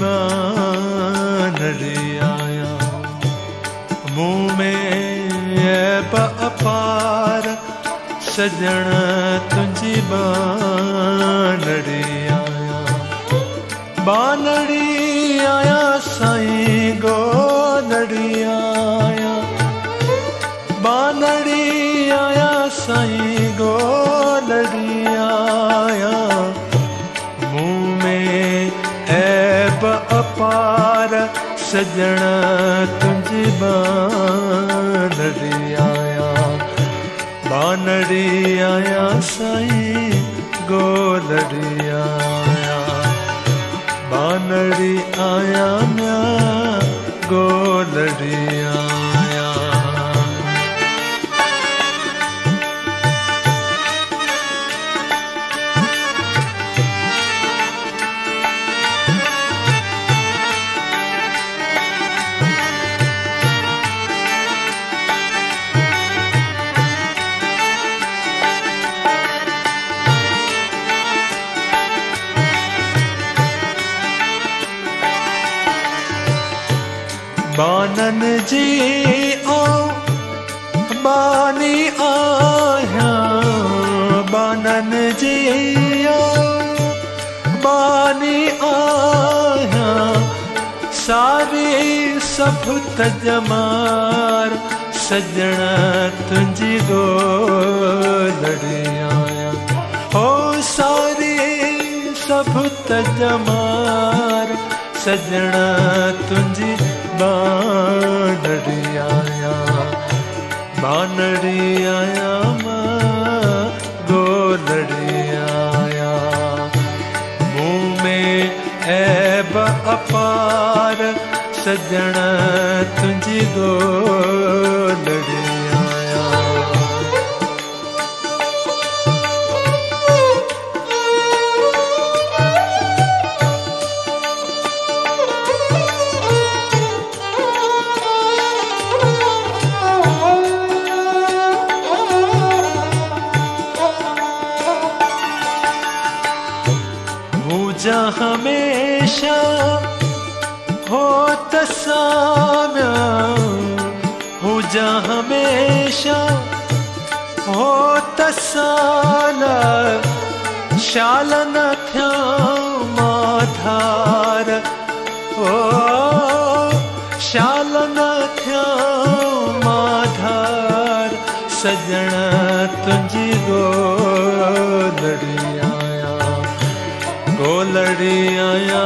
बानड़ी आया। मुँह में ऐब अपार सजण तुंहिंजी बानड़ी आया। बानड़ी सजण तुंहिंजी बानड़ी आया। बानड़ी आया साईं गोलड़ी आया। बानड़ी आया सब जमार सजण तुंहिंजी गोलड़ी आया। हो सारी सब जमार सजण तुंहिंजी बानड़ी आया। बानड़ी आया सजण तुंहिंजी शाल न थिया माधार ओ शाल न थिया माधार सजण तुंहिंजी गोलड़ी आया गोलड़ी आया।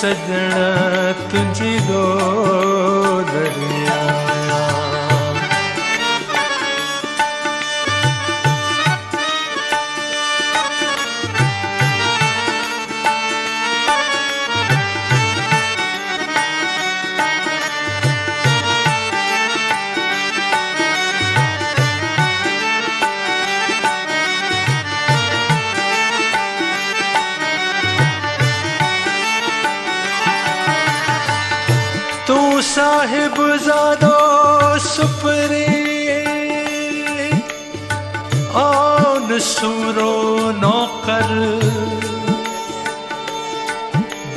सजण तुंहिंजी गोलड़ी सुपरे आन सूरो नौकर?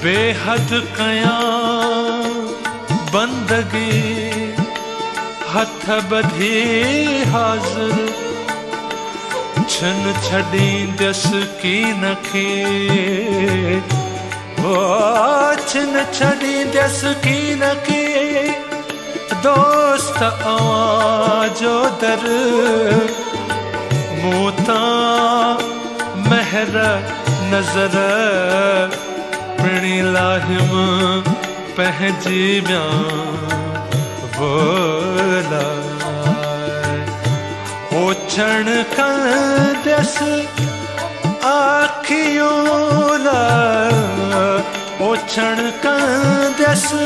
बेहद कया बंदगी। हथ बधी हाज़िर। छन छॾींदसि कीन खे ओ, छिन छॾींदसि कीन खे दोस्त आवाजो दर मूं तां महर नज़र पिणी लाहिम पंहिंजी ॿिया बोला। ओछण कंदसि आखियूं ओछण कंदसि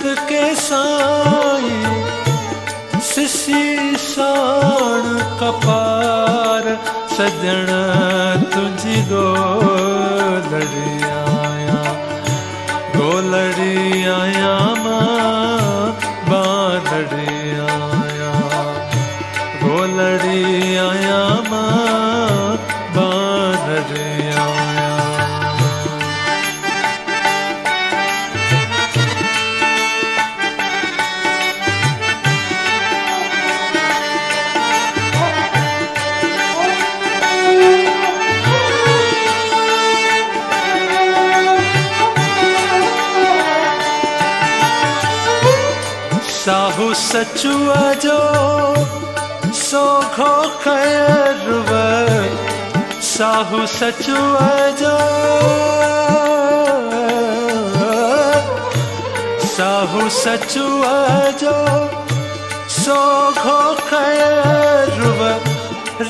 सदके साई सिसी साण कपार सजण तुझी गोलड़ी आया गोलड़ी आया। साहू सचुआ जो सोखो खैरव साहू सचुआ जो साहू सचुआ जो सोखो खैरव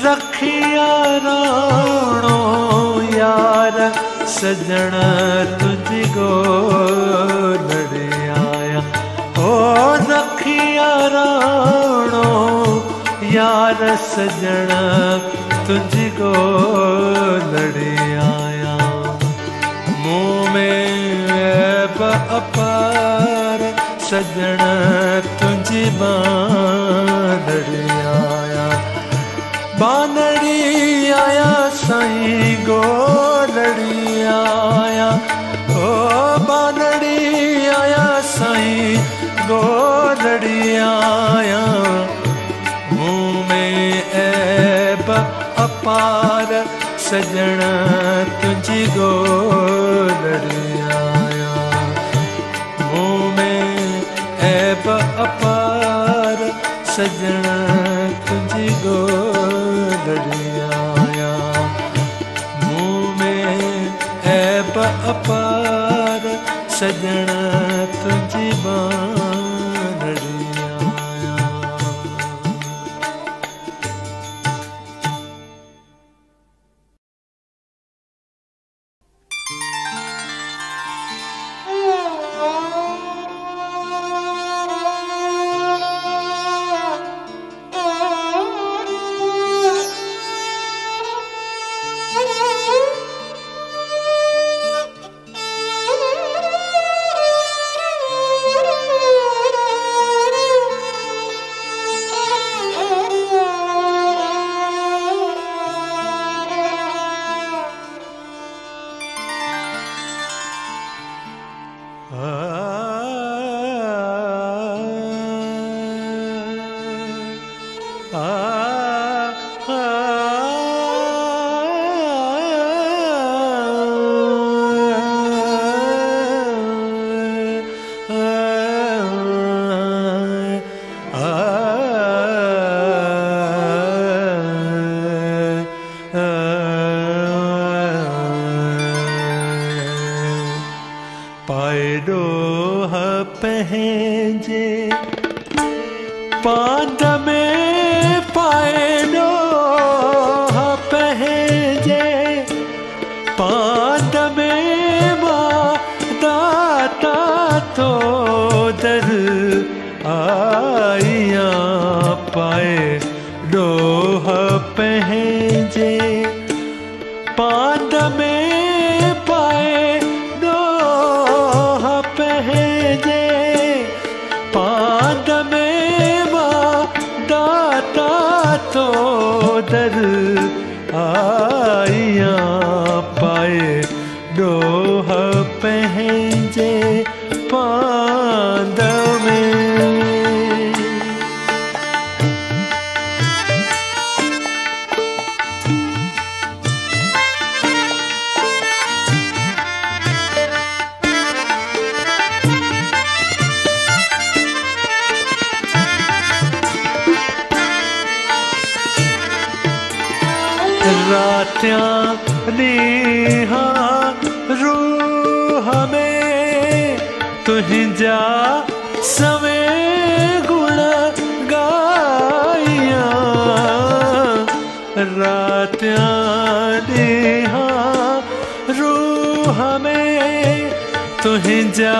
रखिया राणो यार सजण तुझी गोलड़ी आया। ओ रखिया राणो, यार सजण तुझी गोलड़ी आया। मुँह में ऐब अपार, सजण, तुझी बानड़ी आया। बानड़ी आया, साईं गोलड़ी आया। ओ आया में ऐब अपार सजण तुझी आया मुँह में ऐब अपार सजण तुझी आया मुँह में ऐब अपार सजण तुझी बानड़ी जा सवे गुण गाया रात देहा रूह में तुहें जा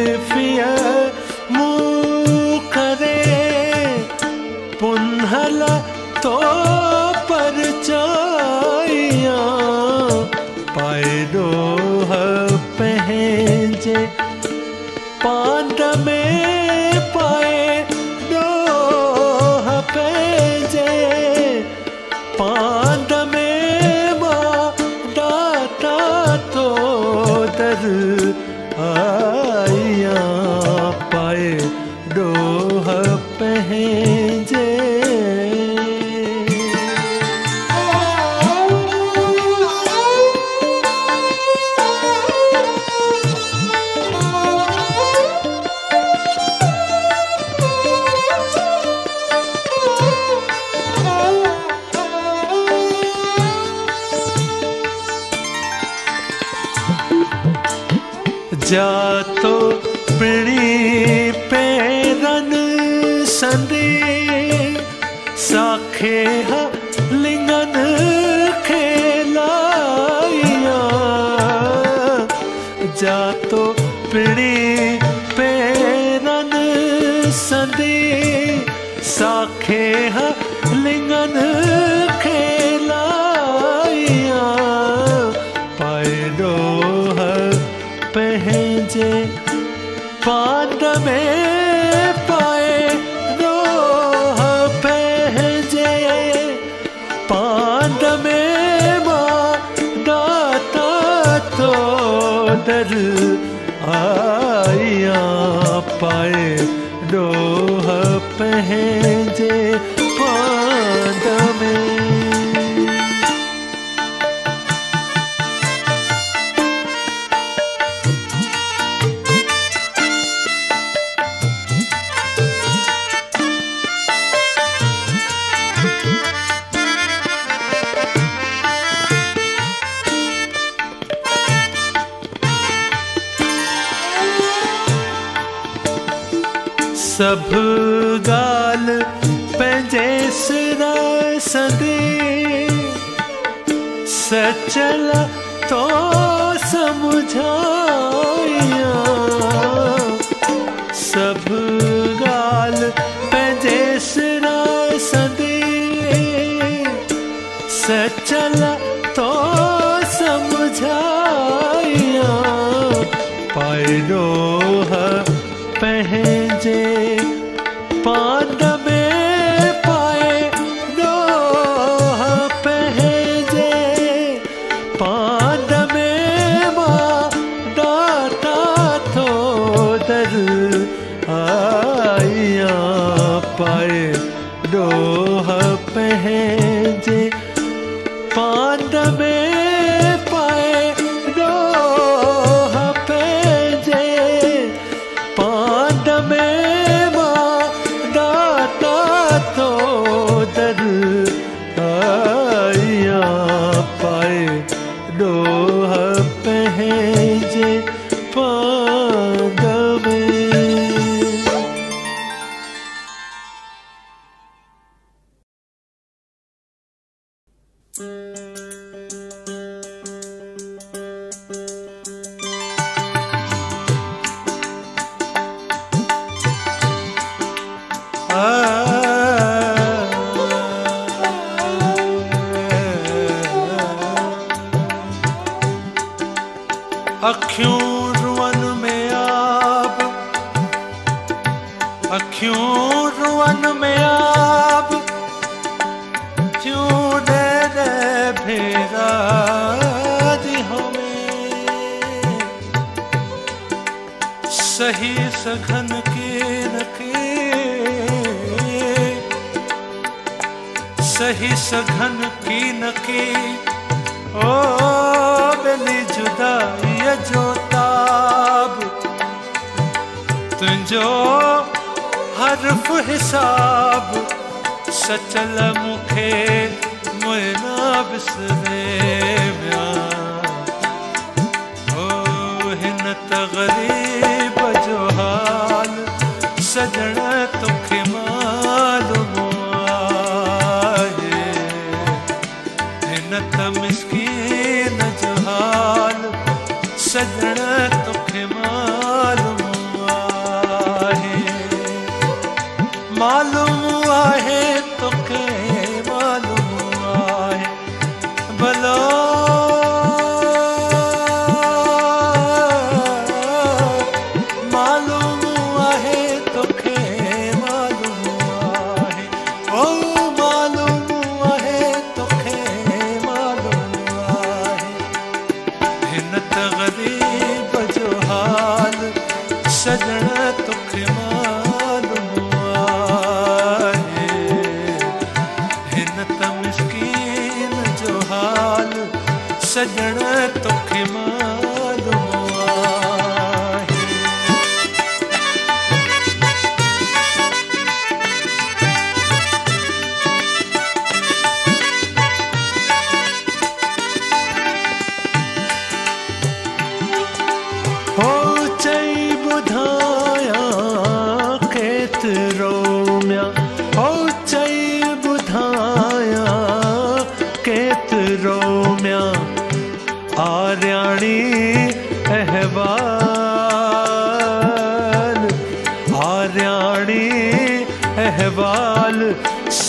đôi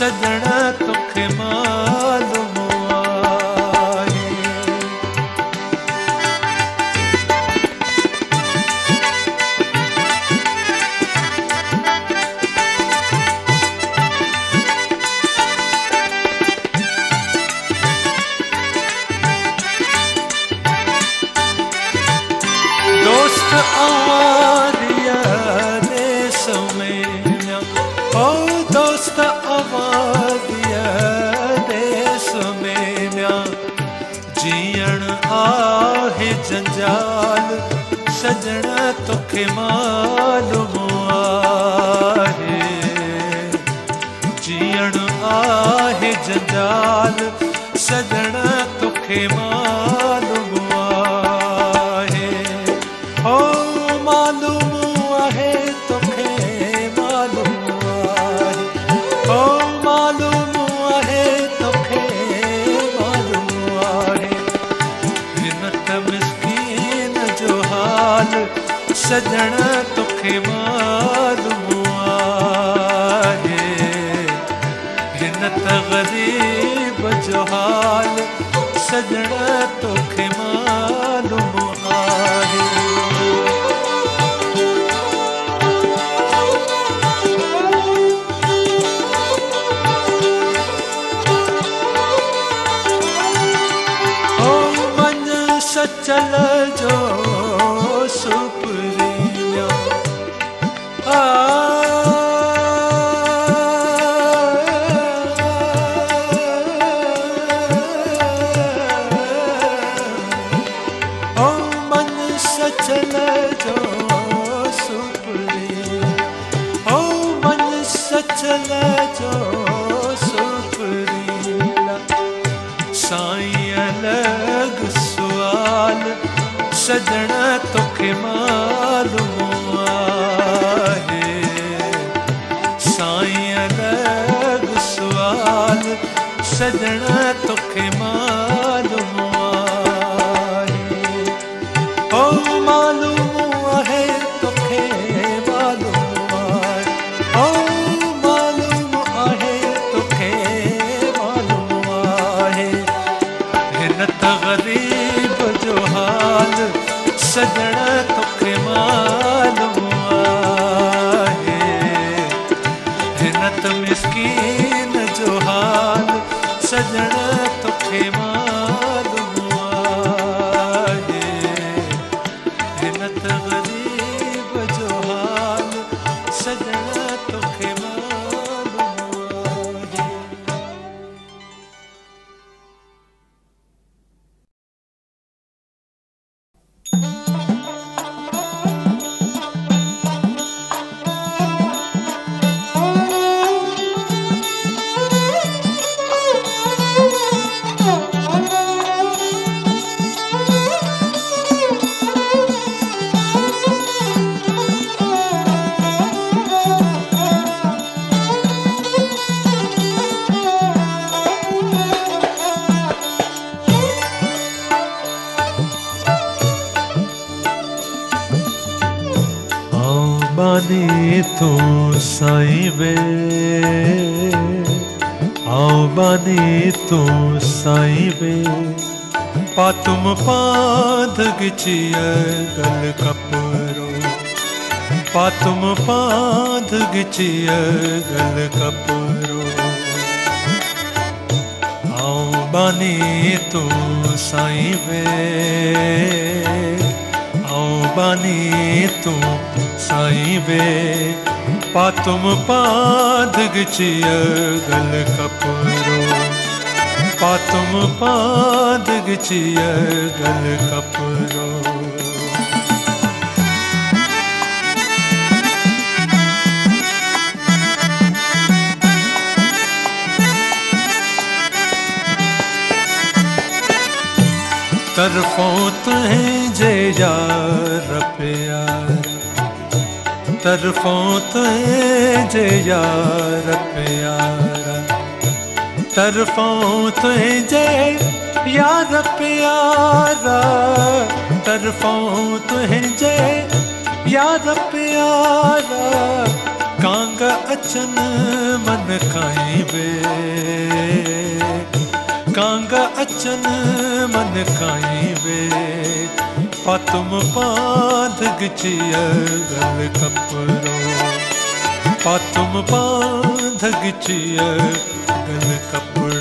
सजण तोखे मालूम आहे दोस्त आवारिया देस में ञा ओ दोस्त आवारिया देस में ञा जीअण आहे जंजाल, सजण तोखे मालूम आहे। जीअण आहे जंजाल, सजण तोखे मालूम सजण तोखे मालूम सजण तोखे मालूम साईं वे आओ बानी तू साईं वे पातुम पाध गिचिय गल कपरो। पातुम पाध गिचिय गल कपरो। आओ बानी तू पातुम पाध गिचिय गल कपरो। पातुम पाध गिचिय कपरो। तरफों तुहें जे यार प्यार। तरफों तुहें जे यार प्यारा। तरफों तुहें जे यार प्यारा। तरफों तुहें जे यार प्यारा। कांग अचन मन वे। कांग अचन मन खाई वे पातुम पांध गिचिय गल कपरो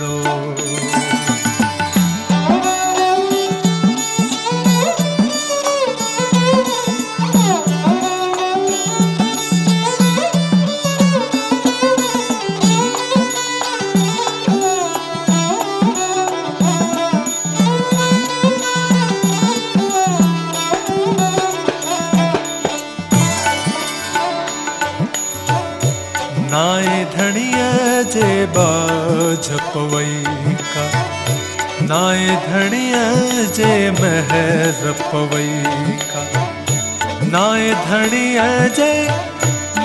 जे बाझ पवई का। नाए धणिया जे महर पवई का। नाए धणिया जे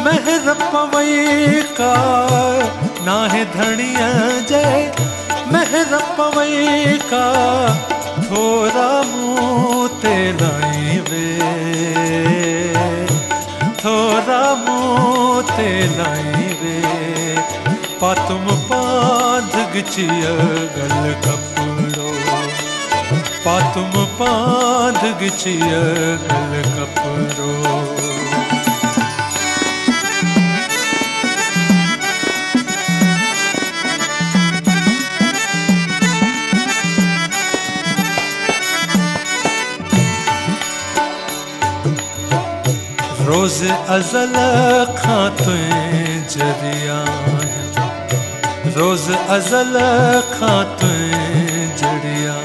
महर पवई का। नाहे धणिया जे महर पवई थोरा मुँह ते लाई वे। थोरा मुँह ते वे पातुम पाध गिचिय गल कपड़ो। पातुम पाध गिचिय गल कपड़ो। रोज अजल खां तुएँ ज़रिया रोज अजल खां तुएँ जड़िया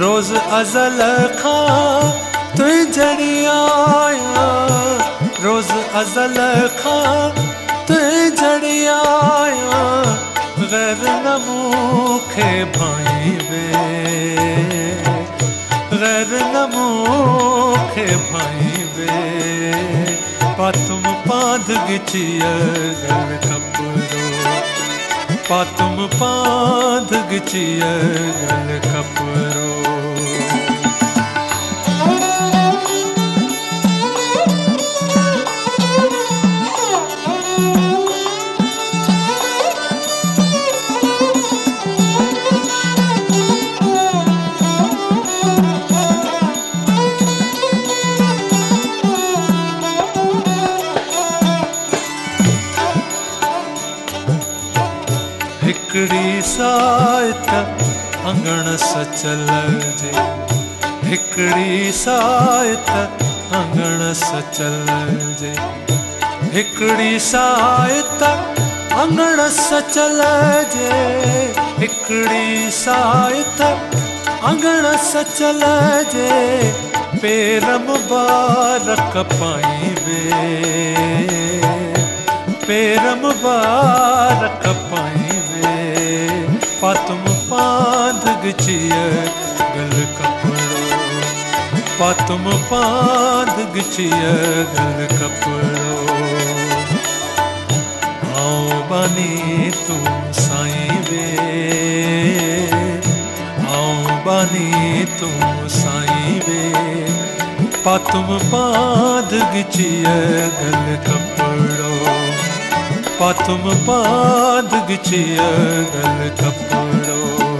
रोज अजल खां तुएँ जड़िया रोज अजल खां तुएँ जड़िया गैर नमूखे भाई वे। गैर नमूखे भाई वे। पातुम पाध गिचिय गल कपरो पातुम गिचिय गल कपरो अंगण सचल जे। हिकड़ी सायत अंगण सचल जे। हिकड़ी सायत अंगण सचल जे। हिकड़ी सायत अंगण सचल जे। पेरम बारक पाई वे पेरम बारक पाई वे पातुम पांध गिचिय गल कपड़ो। पातुम पांध गिचिय गल कपड़ो। आओ बानी तुम साईं वे। आओ बानी तुम साईं वे। पातुम पांध गिचिय गल कपड़ो। पातुम पाथु पा कपड़ो।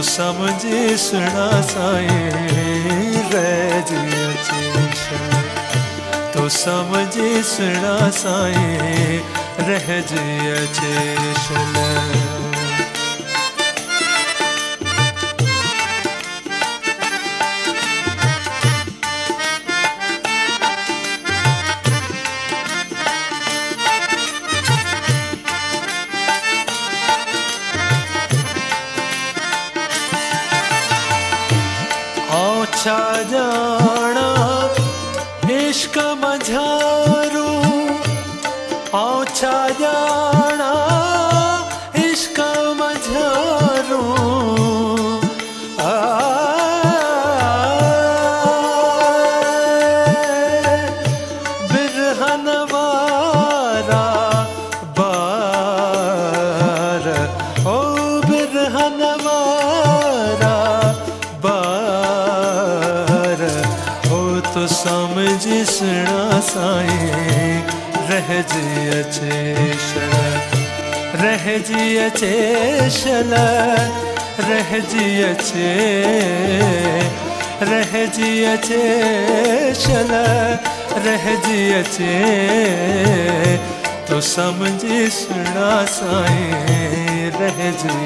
जी समझ सुना साए रैज जी चेशला तो समझे सुना साए रहजय चेशल छा राजा रह जी अचेशल रह जी अचे रह जी अचेशल रह जी अचे तो समझी सुना साई, रह जी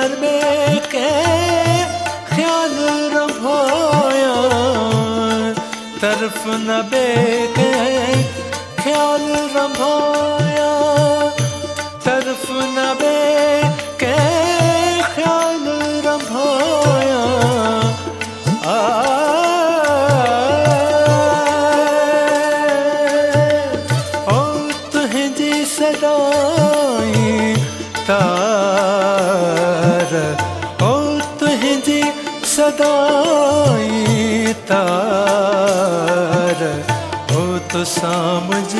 न बेके ख्याल रंभाया तरफ़ न बेके ख्याल रंभाया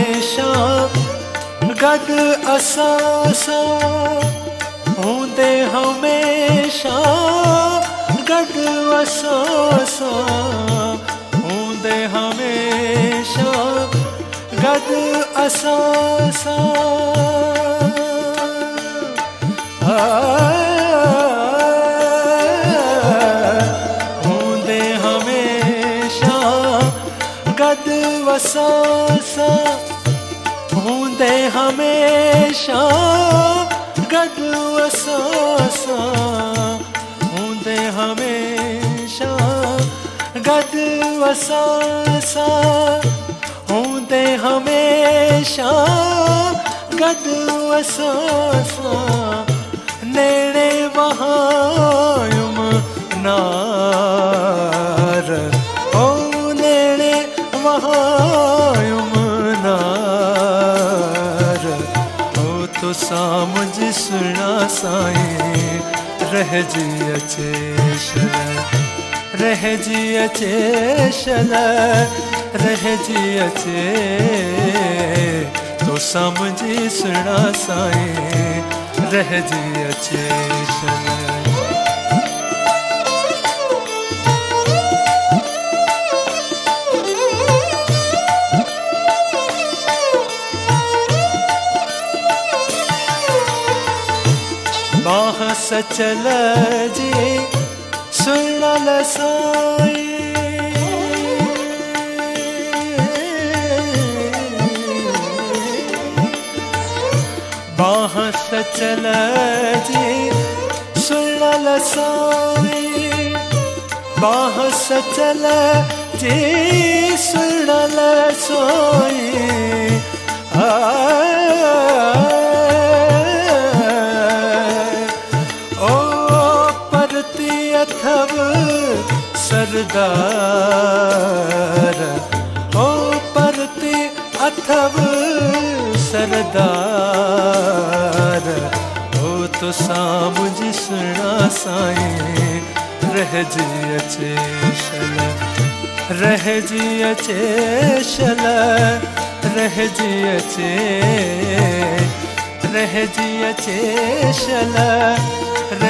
हमेशा गॾु असां सां हूंदे हमेशा गॾु असां सां हूंदे हमेशा गॾु असां सां गॾु वसां सां हमेशा। गॾु वसां सां हूंदे हमेशा। गॾु वसां सां हूंदे हमेशा। गॾु वसां सां नेणे वहायुम नार ओ नेणे वहायुम नार ओ तो सामझ सुना साईं रह जी अचे शल रह जी अचे शल रह जी अचे तो समझी सुना साईं रह जी अचे शल सचल जी सुनल साई बाह सचल जी सुनल साई बाह सचल जी सुनल सोई ओ अथव सरदार ओ परती अथव सरदार। ओ तो सामुझ सुना साईं रह जी अचे शल रह जी अचे शल रह जी अचे रह जी अचे शल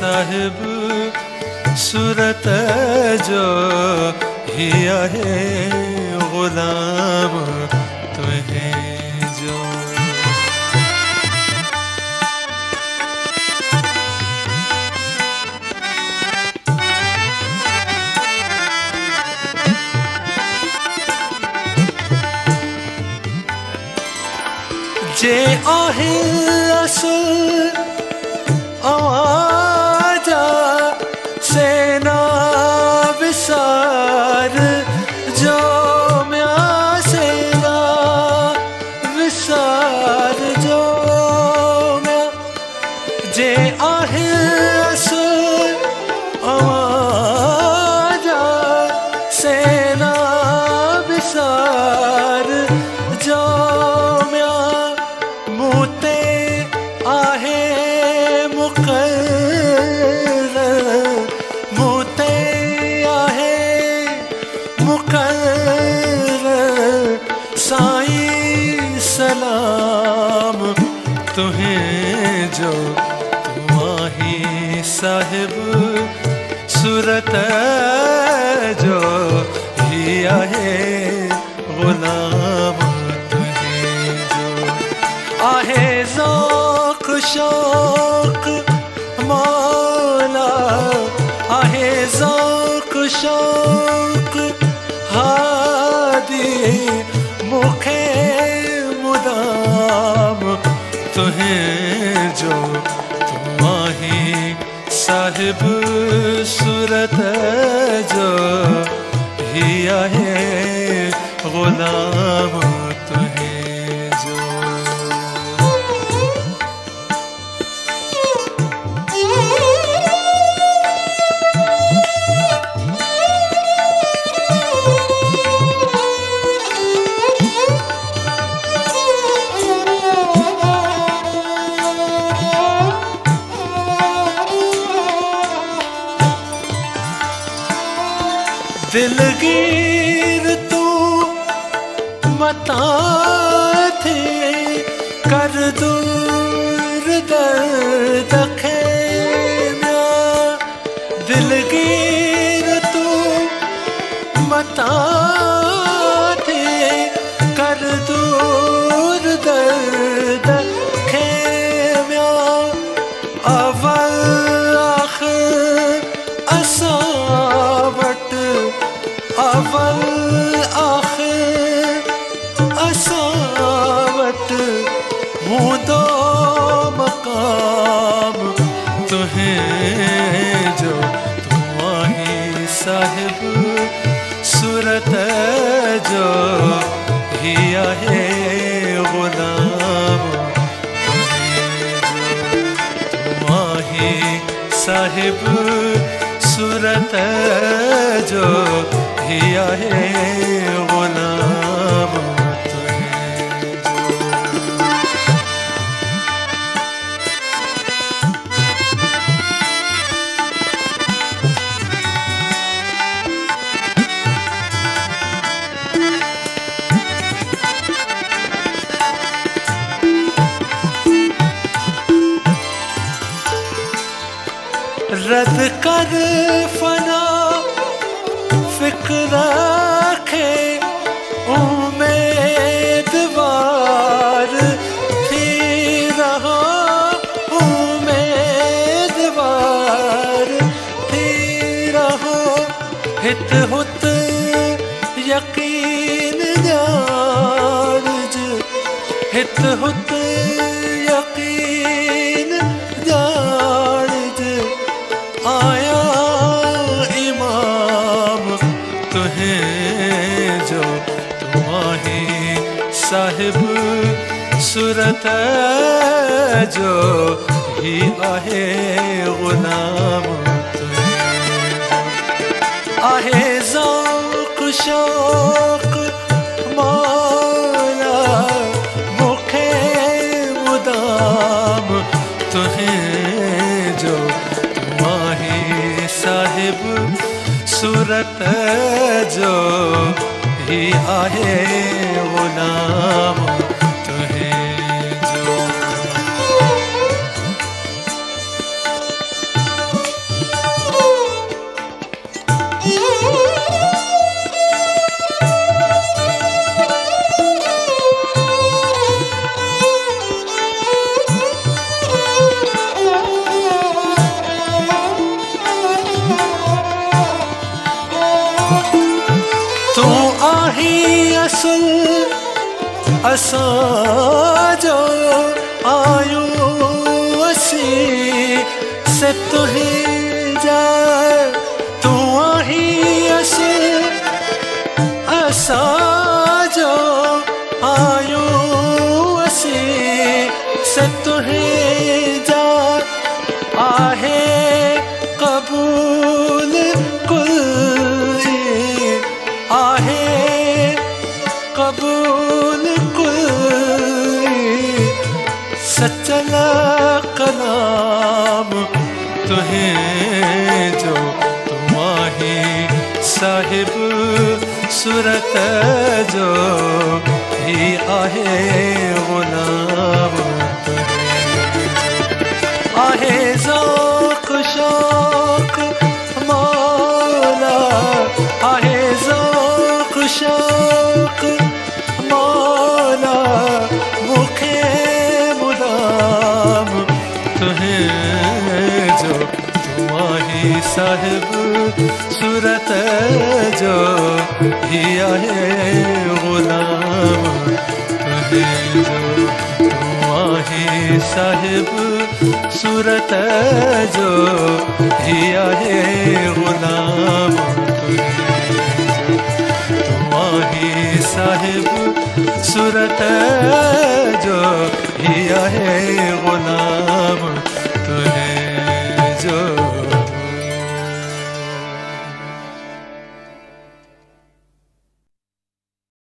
साहिब सूरत जो ही आहे ग़ुलाम तुहें जो। जे आहे असुल आवाजा आहे ज़ौक़ शौक़, मौला। आहे ज़ौक़ शौक़, हादी मूंखे मुदाम। तुहें जो तूं आहीं साहिब सूरत जो ही आहे गुलाम। हूंदो मकाम। तुहें जो तूं आहीं साहिब सूरत जो ही आहे गुलाम सूरत जो ही आहे गुलाम रद कर यकीन जान आया इमाम जो तुम्हारी साहिब सूरत जो ही आहे गुलाम तुहें। आहे शौक़ सूरत जो ही आहे गुलाम सचल कलाम। तुहें जो तुम्हारी साहिब सूरत जो ही आहे गुलाम आहे ज़ौक़, शौक़, मौला। आहे ज़ौक़, शौक़ साहिब, सूरत जो ही आहे गुलाम तुम्हारी साहिब, सूरत जो ही आहे गुलाम तुम्हारी सूरत जो हिया है गुर